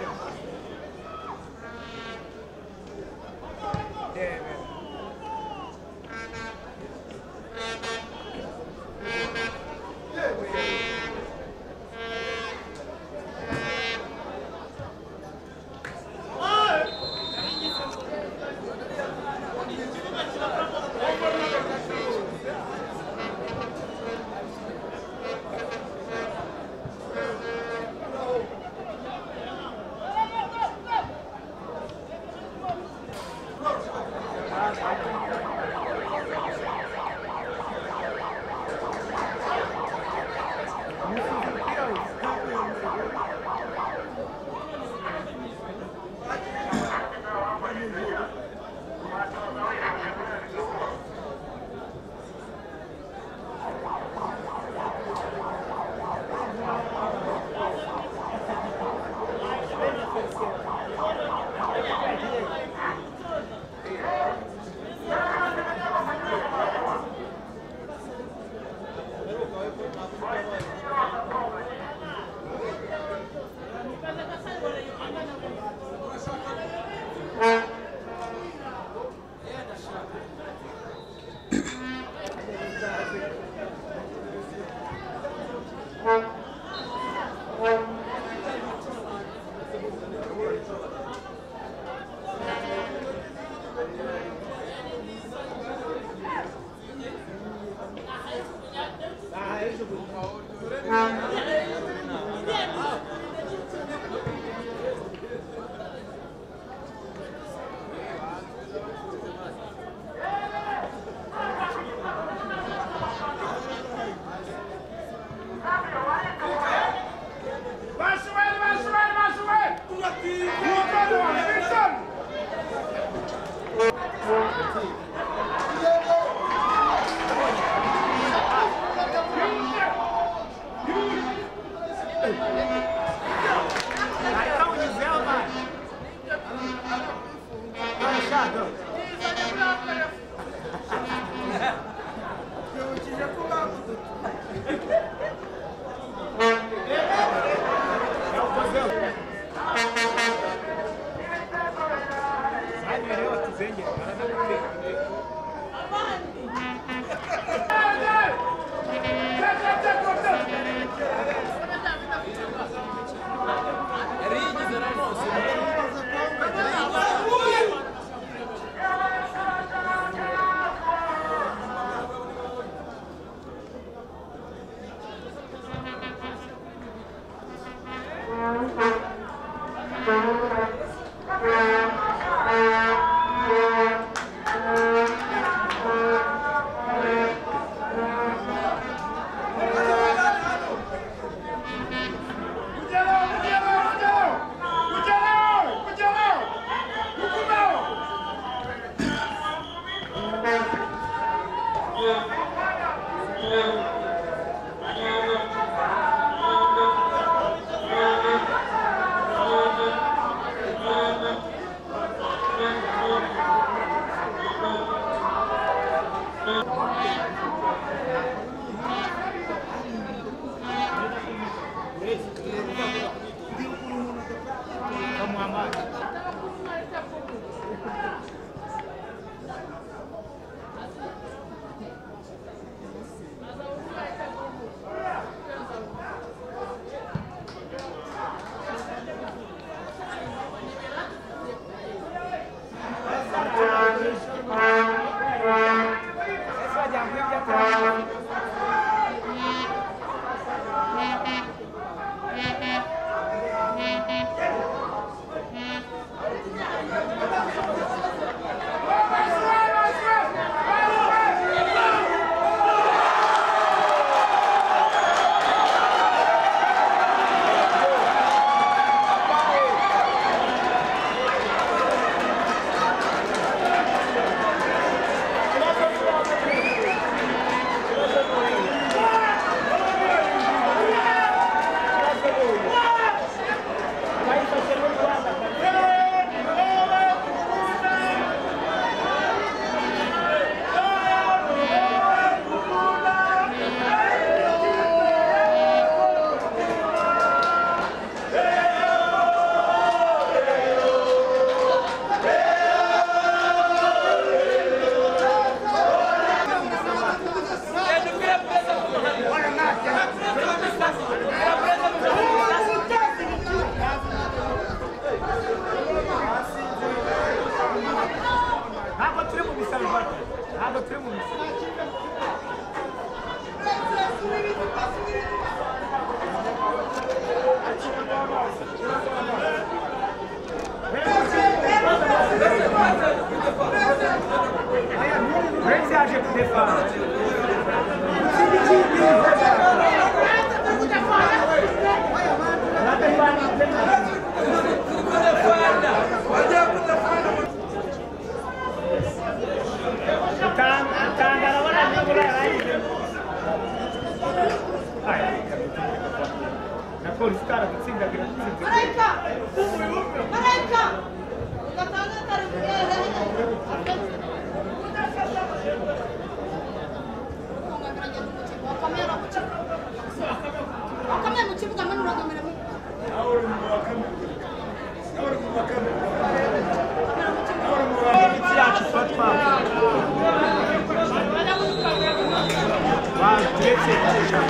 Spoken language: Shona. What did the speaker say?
Yeah. Obrigado. koristara gutsinda Thank you.